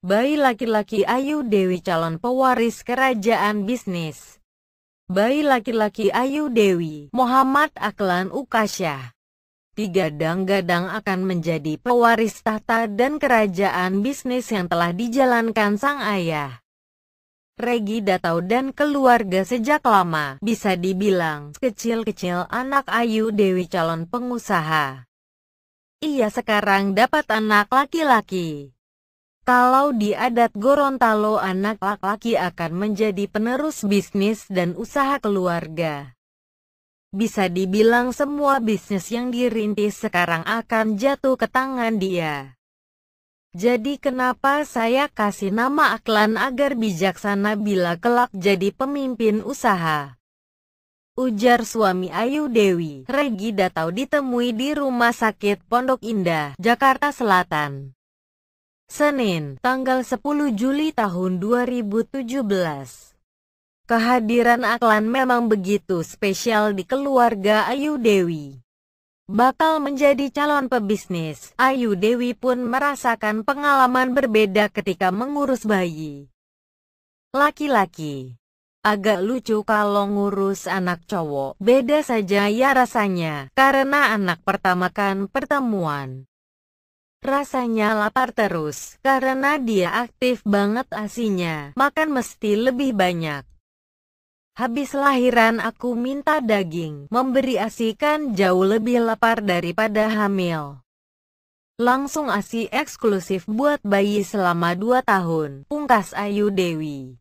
Bayi laki-laki Ayu Dewi calon pewaris kerajaan bisnis. Bayi laki-laki Ayu Dewi, Muhammad Aklan Ukasyah. Digadang-gadang akan menjadi pewaris tahta dan kerajaan bisnis yang telah dijalankan sang ayah. Regi Datau dan keluarga sejak lama, bisa dibilang, kecil-kecil anak Ayu Dewi calon pengusaha. Ia sekarang dapat anak laki-laki. Kalau di adat Gorontalo anak laki-laki akan menjadi penerus bisnis dan usaha keluarga. Bisa dibilang semua bisnis yang dirintis sekarang akan jatuh ke tangan dia. Jadi kenapa saya kasih nama Aklan agar bijaksana bila kelak jadi pemimpin usaha? Ujar suami Ayu Dewi, Regi Datau ditemui di Rumah Sakit Pondok Indah, Jakarta Selatan. Senin, tanggal 10 Juli tahun 2017. Kehadiran Aklan memang begitu spesial di keluarga Ayu Dewi. Bakal menjadi calon pebisnis, Ayu Dewi pun merasakan pengalaman berbeda ketika mengurus bayi. Laki-laki Agak lucu kalau ngurus anak cowok, beda saja ya rasanya, karena anak pertama kan pertemuan. Rasanya lapar terus, karena dia aktif banget asinya, makan mesti lebih banyak. Habis lahiran aku minta daging, memberi asi kan jauh lebih lapar daripada hamil. Langsung asi eksklusif buat bayi selama 2 tahun, pungkas Ayu Dewi.